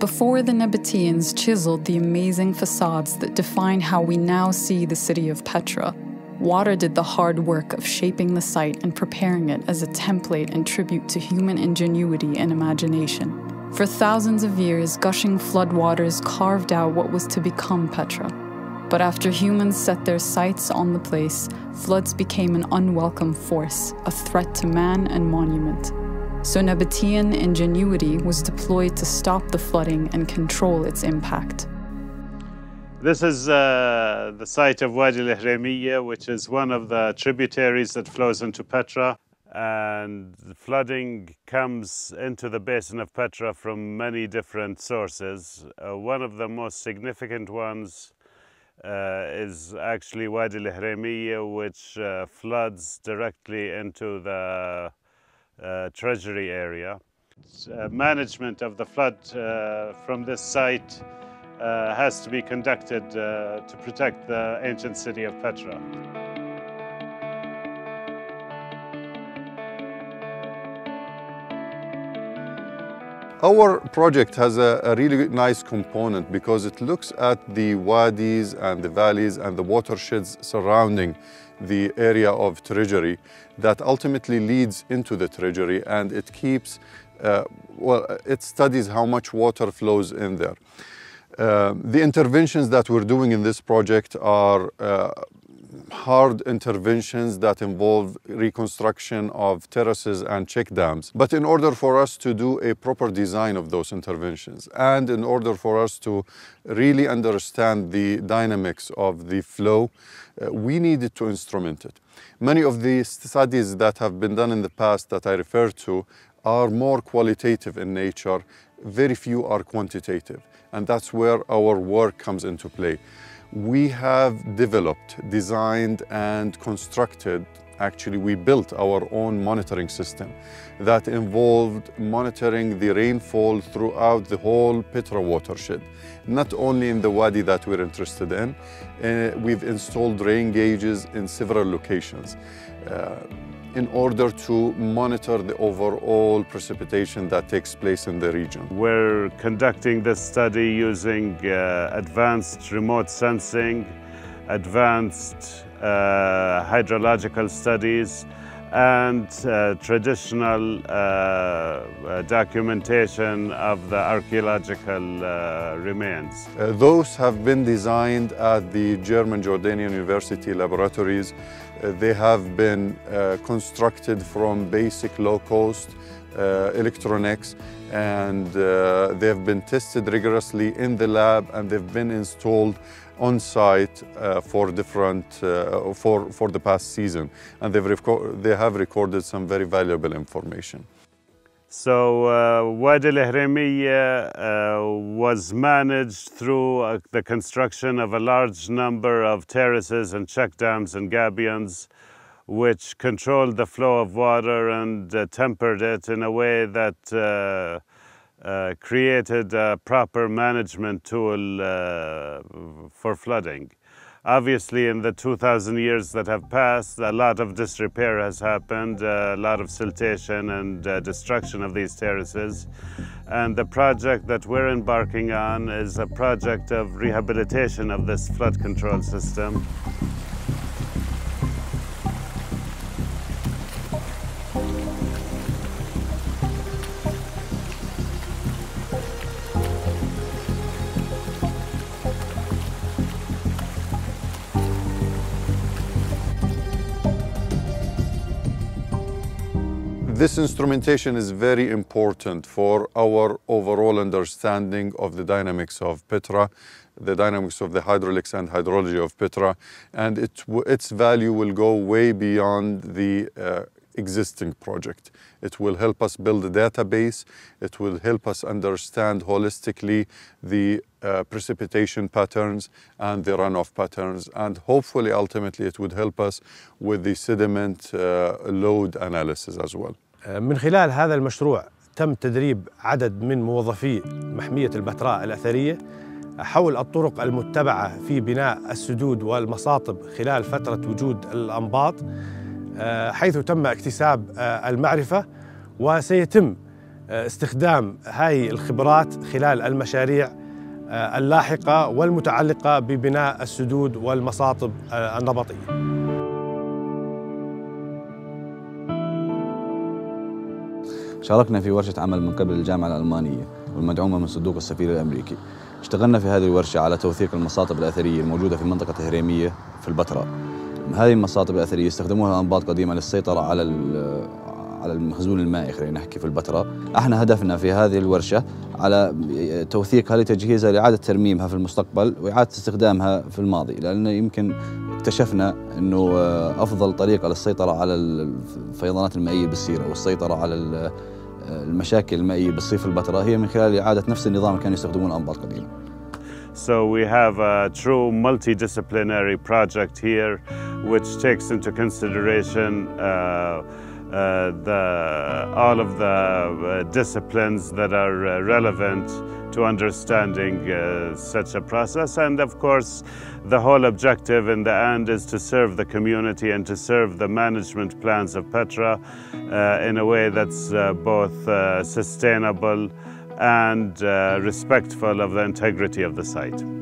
Before the Nabateans chiseled the amazing facades that define how we now see the city of Petra, water did the hard work of shaping the site and preparing it as a template and tribute to human ingenuity and imagination. For thousands of years, gushing floodwaters carved out what was to become Petra. But after humans set their sights on the place, floods became an unwelcome force, a threat to man and monument. So Nabatean ingenuity was deployed to stop the flooding and control its impact. This is uh, the site of Wadi al which is one of the tributaries that flows into Petra and flooding comes into the basin of Petra from many different sources. Uh, one of the most significant ones uh, is actually Wadi al which uh, floods directly into the treasury area. Uh, management of the flood uh, from this site has to be conducted to protect the ancient city of Petra. Our project has a, a, really nice component because it looks at the wadis and the valleys and the watersheds surrounding the area of treasury that ultimately leads into the treasury and it keeps, uh, well, it studies how much water flows in there. Uh, the interventions that we're doing in this project are uh, hard interventions that involve reconstruction of terraces and check dams. But in order for us to do a proper design of those interventions and in order for us to really understand the dynamics of the flow, uh, we needed to instrument it. Many of the studies that have been done in the past that I refer to are more qualitative in nature, very few are quantitative. And that's where our work comes into play we have developed, designed and constructed actually we built our own monitoring system that involved monitoring the rainfall throughout the whole Petra watershed, not only in the wadi that we're interested in. Uh, we've installed rain gauges in several locations. Uh, in order to monitor the overall precipitation that takes place in the region. We're conducting this study using uh, advanced remote sensing, advanced uh, hydrological studies, and uh, traditional uh, uh, documentation of the archaeological uh, remains. Uh, those have been designed at the German Jordanian University laboratories. Uh, they have been constructed from basic low-cost electronics and they have been tested rigorously in the lab and they've been installed on site uh, for different uh, for for the past season, and they've they have recorded some very valuable information. So uh, Wadi al uh, was managed through uh, the construction of a large number of terraces and check dams and gabions, which controlled the flow of water and uh, tempered it in a way that uh, uh, created a proper management tool for flooding. Obviously, in the 2,000 years that have passed, a lot of disrepair has happened, a lot of siltation and uh, destruction of these terraces. And the project that we're embarking on is a project of rehabilitation of this flood control system. This instrumentation is very important for our overall understanding of the dynamics of Petra, the dynamics of the hydraulics and hydrology of Petra, and it, its value will go way beyond the uh, existing project. It will help us build a database. It will help us understand holistically the uh, precipitation patterns and the runoff patterns. And hopefully, ultimately, it would help us with the sediment uh, load analysis as well. من خلال هذا المشروع تم تدريب عدد من موظفي محمية البتراء الأثرية حول الطرق المتبعة في بناء السدود والمصاطب خلال فترة وجود الأنباط حيث تم اكتساب المعرفة وسيتم استخدام هاي الخبرات خلال المشاريع اللاحقة والمتعلقة ببناء السدود والمصاطب النبطية. شاركنا في ورشة عمل من قبل الجامعة الألمانية والمدعومة من صندوق السفير الأمريكي. اشتغلنا في هذه الورشة على توثيق المصاطب الأثرية الموجودة في منطقة هريمية في البتراء. هذه المصاطب الأثرية استخدموها أنباط قديمة للسيطرة على على المخزون المائي خلينا نحكي في البتراء. إحنا هدفنا في هذه الورشة على توثيقها لتجهيزها لإعادة ترميمها في المستقبل وإعادة استخدامها في الماضي لأن يمكن اكتشفنا أنه أفضل طريقة للسيطرة على الفيضانات المائية بالسيرة والسيطرة على المشاكل المائية بالصيف البتراء هي من خلال إعادة نفس النظام اللي كانوا يستخدمونه أنباط قديمة So we have a true multidisciplinary project here which takes into consideration uh, the, all of the uh, disciplines that are uh, relevant to understanding uh, such a process. And of course, the whole objective in the end is to serve the community and to serve the management plans of Petra uh, in a way that's both sustainable and respectful of the integrity of the site.